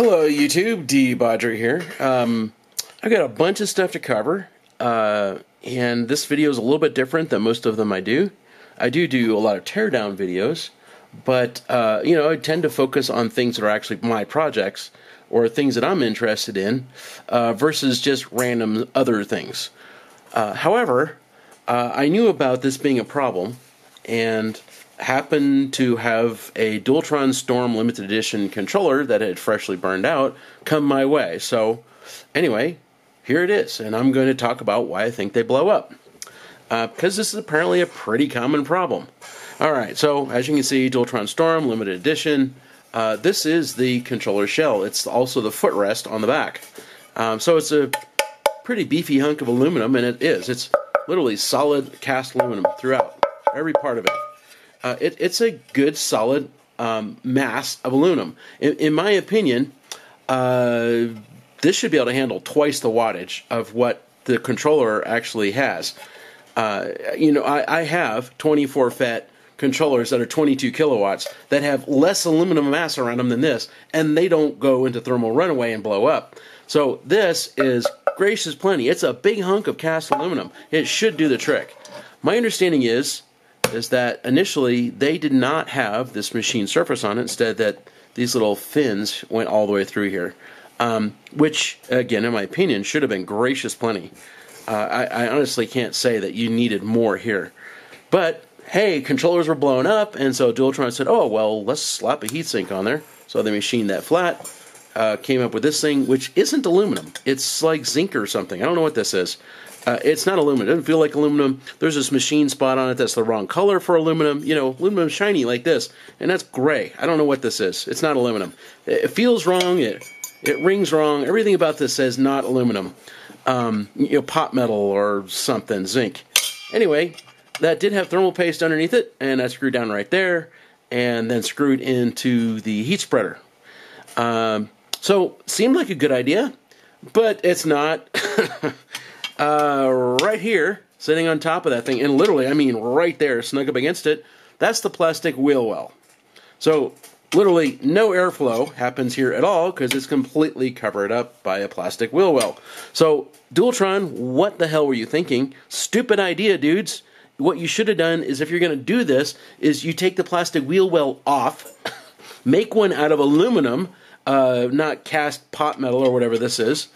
Hello, YouTube. D. Bodger here. Um, I've got a bunch of stuff to cover, uh, and this video is a little bit different than most of them I do. I do do a lot of teardown videos, but uh, you know I tend to focus on things that are actually my projects or things that I'm interested in, uh, versus just random other things. Uh, however, uh, I knew about this being a problem, and happened to have a Dualtron Storm limited edition controller that had freshly burned out come my way. So, anyway, here it is, and I'm going to talk about why I think they blow up. Because uh, this is apparently a pretty common problem. Alright, so as you can see, Dualtron Storm limited edition. Uh, this is the controller shell. It's also the footrest on the back. Um, so it's a pretty beefy hunk of aluminum, and it is. It's literally solid cast aluminum throughout, every part of it. Uh, it, it's a good, solid um, mass of aluminum. In, in my opinion, uh, this should be able to handle twice the wattage of what the controller actually has. Uh, you know, I, I have 24 FET controllers that are 22 kilowatts that have less aluminum mass around them than this, and they don't go into thermal runaway and blow up. So this is gracious plenty. It's a big hunk of cast aluminum. It should do the trick. My understanding is is that initially they did not have this machine surface on it, instead that these little fins went all the way through here, um, which, again, in my opinion, should have been gracious plenty. Uh, I, I, honestly can't say that you needed more here. But, hey, controllers were blown up, and so Dualtron said, oh, well, let's slap a heatsink on there. So they machined that flat, uh, came up with this thing, which isn't aluminum. It's like zinc or something. I don't know what this is. Uh, it's not aluminum. It doesn't feel like aluminum. There's this machine spot on it that's the wrong color for aluminum. You know, aluminum shiny like this, and that's gray. I don't know what this is. It's not aluminum. It feels wrong. It it rings wrong. Everything about this says not aluminum. Um, you know, pot metal or something, zinc. Anyway, that did have thermal paste underneath it, and I screwed down right there, and then screwed into the heat spreader. Um, so seemed like a good idea, but it's not. uh, right here, sitting on top of that thing, and literally, I mean right there, snug up against it, that's the plastic wheel well. So, literally, no airflow happens here at all because it's completely covered up by a plastic wheel well. So, Dualtron, what the hell were you thinking? Stupid idea, dudes. What you should have done is if you're going to do this, is you take the plastic wheel well off, make one out of aluminum, uh, not cast pot metal or whatever this is,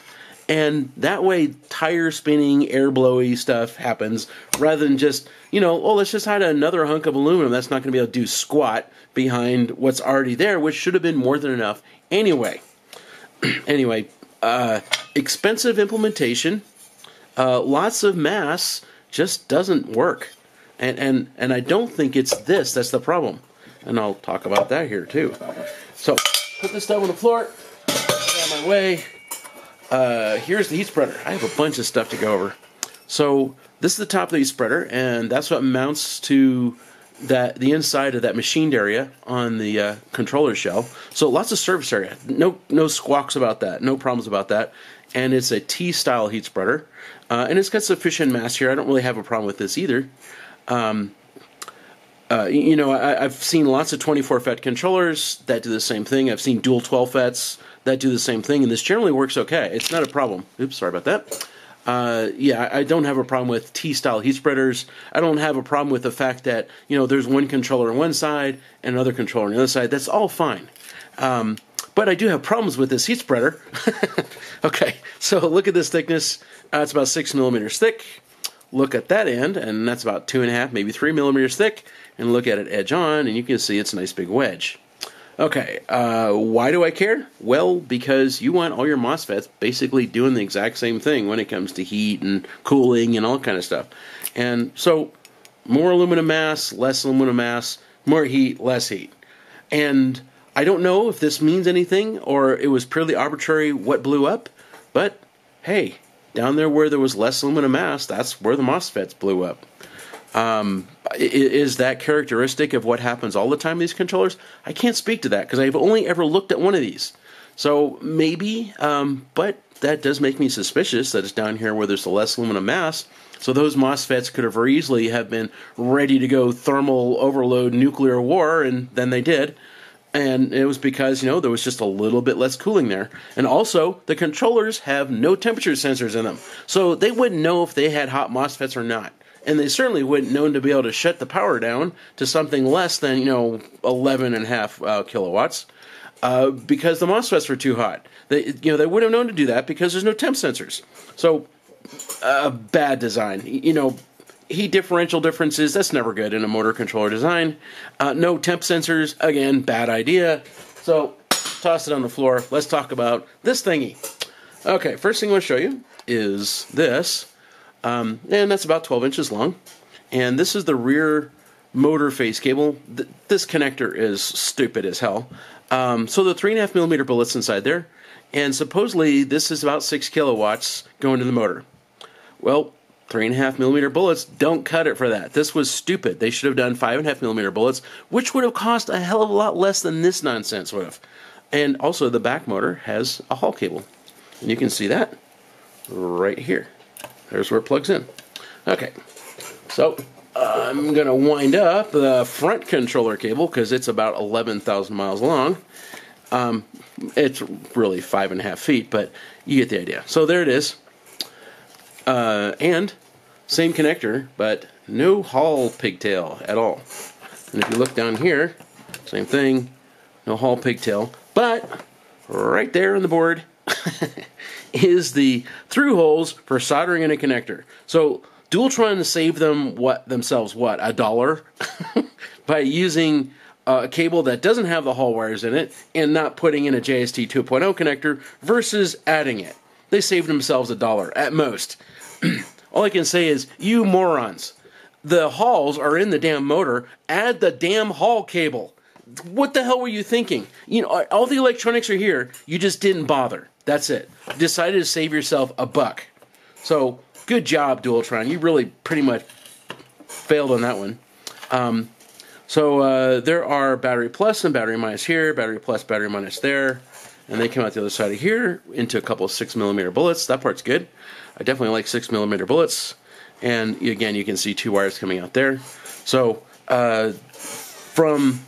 and that way tire spinning air blowy stuff happens rather than just you know oh let's just hide another hunk of aluminum. That's not going to be able to do squat behind what's already there which should have been more than enough anyway. Anyway uh, expensive implementation. Uh, lots of mass just doesn't work. And and and i don't think it's this that's the problem. And i'll talk about that here too put this stuff on the floor out of my way uh, here's the heat spreader. I have a bunch of stuff to go over. So this is the top of the heat spreader, and that's what mounts to that the inside of that machined area on the uh, controller shell. So lots of surface area. No no squawks about that. No problems about that. And it's a T style heat spreader, uh, and it's got sufficient mass here. I don't really have a problem with this either. Um, uh, you know, I, have seen lots of 24 FET controllers that do the same thing. I've seen dual 12 FETs that do the same thing, and this generally works okay. It's not a problem. Oops, sorry about that. Uh, yeah, I don't have a problem with T-style heat spreaders. I don't have a problem with the fact that you know there's one controller on one side and another controller on the other side. That's all fine. Um, but I do have problems with this heat spreader. okay, so look at this thickness. Uh, it's about six millimeters thick. Look at that end, and that's about two and a half, maybe three millimeters thick. And look at it edge on, and you can see it's a nice big wedge. Okay, uh, why do I care? Well, because you want all your MOSFETs basically doing the exact same thing when it comes to heat and cooling and all kind of stuff. And so, more aluminum mass, less aluminum mass, more heat, less heat. And I don't know if this means anything or it was purely arbitrary what blew up, but hey, down there where there was less aluminum mass, that's where the MOSFETs blew up. Um, is that characteristic of what happens all the time these controllers? I can't speak to that because I've only ever looked at one of these. So maybe, um, but that does make me suspicious that it's down here where there's the less aluminum mass. So those MOSFETs could have very easily have been ready to go thermal overload nuclear war, and then they did. And it was because, you know, there was just a little bit less cooling there. And also, the controllers have no temperature sensors in them. So they wouldn't know if they had hot MOSFETs or not. And they certainly wouldn't known to be able to shut the power down to something less than, you know, 11 and a half uh, kilowatts. Uh, because the MOSFETs were too hot. They, you know, they would have known to do that because there's no temp sensors. So, uh, bad design. You know, heat differential differences, that's never good in a motor controller design. Uh, no temp sensors, again, bad idea. So, toss it on the floor. Let's talk about this thingy. Okay, first thing I want to show you is this. Um, and that's about 12 inches long. And this is the rear motor phase cable. Th- this connector is stupid as hell. Um, so the 3.5 millimeter bullets inside there. And supposedly this is about 6 kilowatts going to the motor. Well, three and a half millimeter bullets don't cut it for that. This was stupid. They should have done five and a half millimeter bullets, which would have cost a hell of a lot less than this nonsense would have. And also, the back motor has a Hall cable, and you can see that right here. There's where it plugs in. Okay, so I'm gonna wind up the front controller cable because it's about 11,000 miles long. Um, it's really five and a half feet, but you get the idea. So there it is. Uh, and same connector, but no Hall pigtail at all. And if you look down here, same thing, no Hall pigtail. But right there on the board is the through holes for soldering in a connector. So Dualtron saved them what themselves what a dollar by using a cable that doesn't have the Hall wires in it and not putting in a JST 2.0 connector versus adding it. They saved themselves a dollar at most. All I can say is, you morons. The Halls are in the damn motor. Add the damn Hall cable. What the hell were you thinking? You know, all the electronics are here. You just didn't bother. That's it. Decided to save yourself a buck. So, good job, Dualtron. You really pretty much failed on that one. Um, so, uh, there are battery plus and battery minus here, battery plus, battery minus there. And they come out the other side of here into a couple of 6 millimeter bullets. That part's good. I definitely like six millimeter bullets. And again, you can see two wires coming out there. So uh, from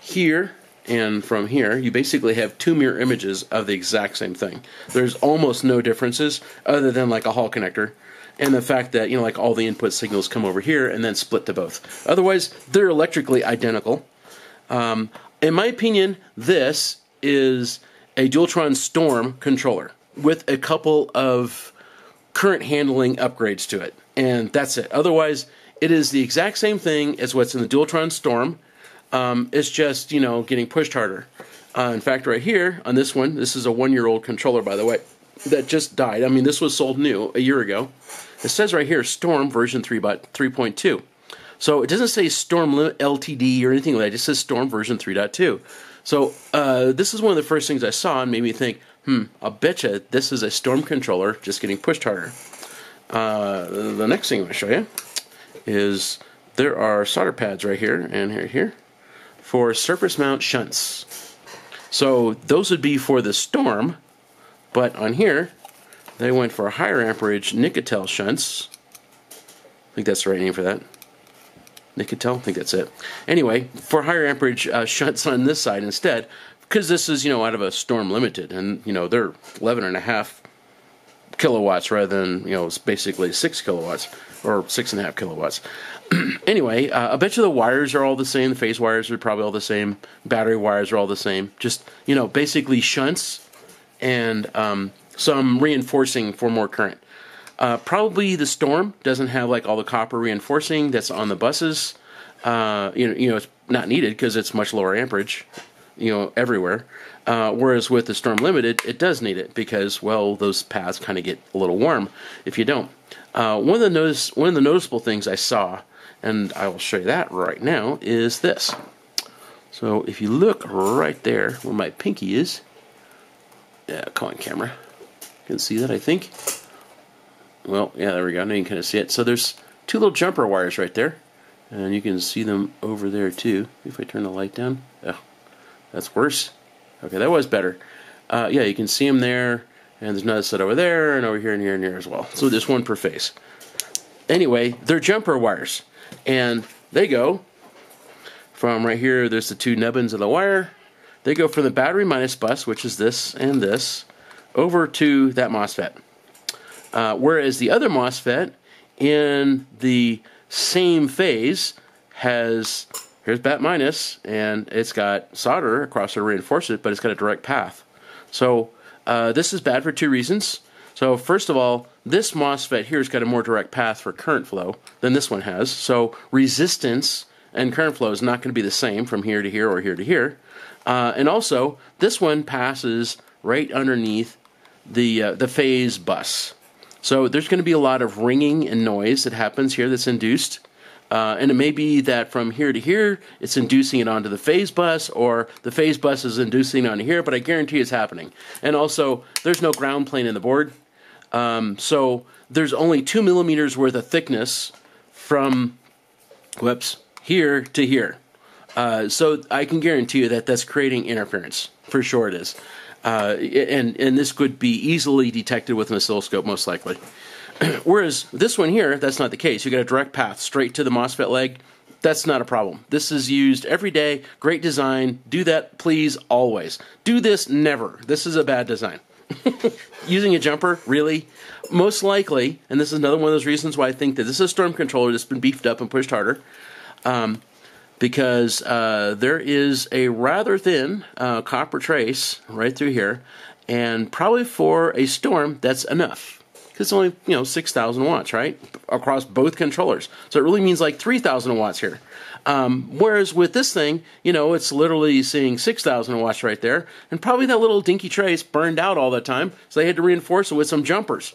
here and from here, you basically have two mirror images of the exact same thing. There's almost no differences other than like a Hall connector and the fact that you know like all the input signals come over here and then split to both. Otherwise, they're electrically identical. Um, in my opinion, this is a Dualtron Storm controller with a couple of current handling upgrades to it, and that's it. Otherwise, it is the exact same thing as what's in the Dualtron Storm. Um, it's just you know getting pushed harder. Uh, in fact, right here on this one, this is a one-year-old controller, by the way, that just died. I mean, this was sold new a year ago. It says right here, Storm version 3 3.2. So it doesn't say Storm LTD or anything like that. It just says Storm version 3.2. So uh, this is one of the first things I saw and made me think, hmm, I'll betcha this is a storm controller just getting pushed harder. Uh, the next thing I'm going to show you is there are solder pads right here and here, here for surface mount shunts. So those would be for the storm, but on here they went for higher amperage Nicotel shunts. I think that's the right name for that. Nicotel, I think that's it. Anyway, for higher amperage uh, shunts on this side instead, because this is you know out of a storm limited and you know they're 11 and a half kilowatts rather than you know it's basically six kilowatts or six and a half kilowatts. Anyway uh, i bet you the wires are all the same. The phase wires are probably all the same. Battery wires are all the same. Just you know basically shunts and um, some reinforcing for more current. Uh, probably the storm doesn't have like all the copper reinforcing that's on the buses. Uh, you know you know it's not needed because it's much lower amperage you know, everywhere. Uh, whereas with the Storm Limited, it does need it because, well, those paths kind of get a little warm if you don't. Uh, one of the notice, one of the noticeable things I saw, and I will show you that right now, is this. So if you look right there where my pinky is, yeah, calling camera, you can see that I think. Well, yeah, there we go. Now you can kind of see it. So there's two little jumper wires right there, and you can see them over there too. If I turn the light down, oh, that's worse. Okay, that was better. Uh, yeah, you can see them there, and there's another set over there, and over here, and here, and here as well. So there's one per phase. Anyway, they're jumper wires, and they go from right here, there's the two nubbins of the wire. They go from the battery minus bus, which is this and this, over to that MOSFET. Uh, whereas the other MOSFET in the same phase has here's bat minus, and it's got solder across to reinforce it, but it's got a direct path. So uh, this is bad for two reasons. So first of all, this MOSFET here has got a more direct path for current flow than this one has. So resistance and current flow is not going to be the same from here to here or here to here. Uh, and also, this one passes right underneath the uh, the phase bus. So there's going to be a lot of ringing and noise that happens here that's induced. Uh, and it may be that from here to here, it's inducing it onto the phase bus, or the phase bus is inducing it onto here, but I guarantee it's happening. And also, there's no ground plane in the board. Um, so there's only two millimeters worth of thickness from, whoops, here to here. Uh, so I can guarantee you that that's creating interference. For sure it is. Uh, and, and this could be easily detected with an oscilloscope, most likely. Whereas this one here, that's not the case. You got a direct path straight to the MOSFET leg. That's not a problem. This is used every day. Great design. Do that, please, always. Do this never. This is a bad design. Using a jumper, really? Most likely, and this is another one of those reasons why I think that this is a storm controller that's been beefed up and pushed harder. Um, because uh, there is a rather thin uh, copper trace right through here, and probably for a storm, that's enough. Because it's only you know six thousand watts, right, across both controllers. So it really means like three thousand watts here. Um, whereas with this thing, you know, it's literally seeing 6,000 watts right there, and probably that little dinky trace burned out all the time, so they had to reinforce it with some jumpers.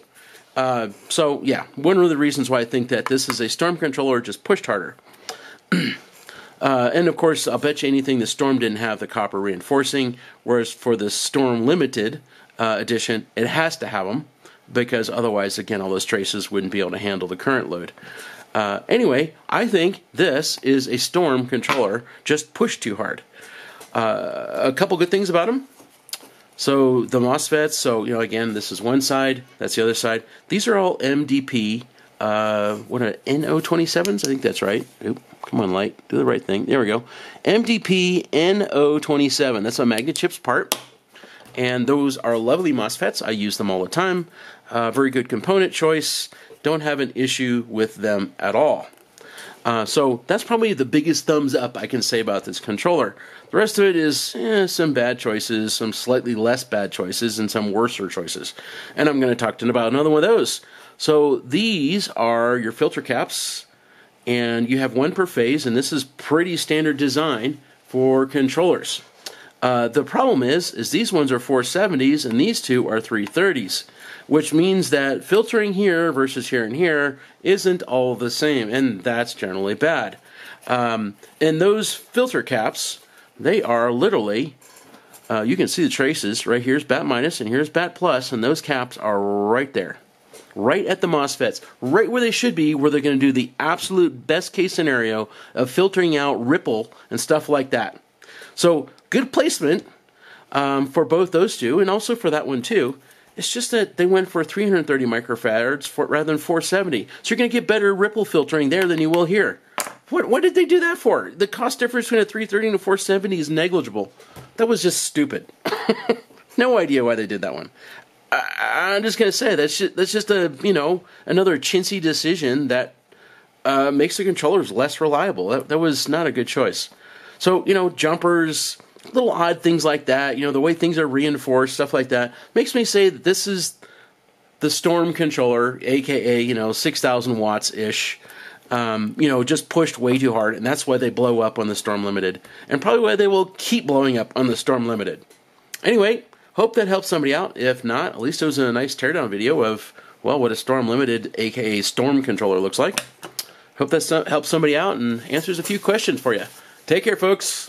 Uh, so, yeah, one of the reasons why I think that this is a storm controller just pushed harder. uh, and of course, I'll bet you anything the Storm didn't have the copper reinforcing, whereas for the Storm Limited uh, edition, it has to have them because otherwise, again, all those traces wouldn't be able to handle the current load. Uh, anyway, I think this is a Storm controller just pushed too hard. Uh, a couple good things about them. So the MOSFETs, so you know, again, this is one side, that's the other side. These are all MDP. Uh, what are NO27s? I think that's right. Oop, come on, light, do the right thing. There we go. MDP NO27. That's a Magnachip's part, and those are lovely MOSFETs. I use them all the time. Uh, very good component choice don't have an issue with them at all. Uh, so that's probably the biggest thumbs up I can say about this controller. The rest of it is eh, some bad choices, some slightly less bad choices, and some worser choices. And I'm going to talk to you about another one of those. So these are your filter caps, and you have one per phase, and this is pretty standard design for controllers. Uh, the problem is, is these ones are 470s, and these two are 330s which means that filtering here versus here and here isn't all the same, and that's generally bad. Um, and those filter caps, they are literally, uh, you can see the traces. Right here's bat minus, and here's bat plus, and those caps are right there. Right at the MOSFETs, right where they should be, where they're going to do the absolute best case scenario of filtering out ripple and stuff like that. So, good placement um, for both those two, and also for that one too. It's just that they went for 330 microfarads for, rather than 470. So you're going to get better ripple filtering there than you will here. What, what did they do that for? The cost difference between a 330 and a 470 is negligible. That was just stupid. no idea why they did that one. I, am just going to say that's just, that's just a you know another chintzy decision that uh, makes the controllers less reliable. That, that was not a good choice. So you know jumpers little odd things like that, you know, the way things are reinforced, stuff like that, makes me say that this is the Storm controller, aka, you know, 6,000 watts ish. Um, you know, just pushed way too hard, and that's why they blow up on the Storm Limited, and probably why they will keep blowing up on the Storm Limited. Anyway, hope that helps somebody out. If not, at least it was a nice teardown video of, well, what a Storm Limited, aka Storm controller, looks like. Hope that helps somebody out and answers a few questions for you. Take care, folks.